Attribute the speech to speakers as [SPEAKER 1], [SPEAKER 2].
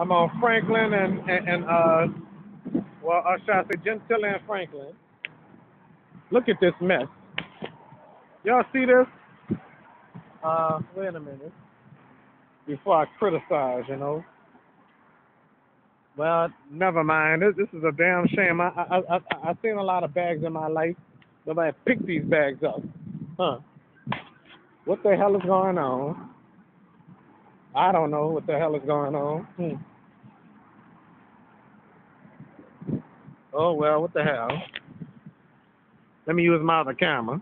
[SPEAKER 1] I'm on Franklin and and, and uh, well, uh, should I say Gentile and Franklin? Look at this mess. Y'all see this? Uh, wait a minute. Before I criticize, you know. Well, never mind. This, this is a damn shame. I I I I I've seen a lot of bags in my life. Nobody picked these bags up. Huh? What the hell is going on? I don't know what the hell is going on. Hmm. Oh well, what the hell? Let me use my other camera.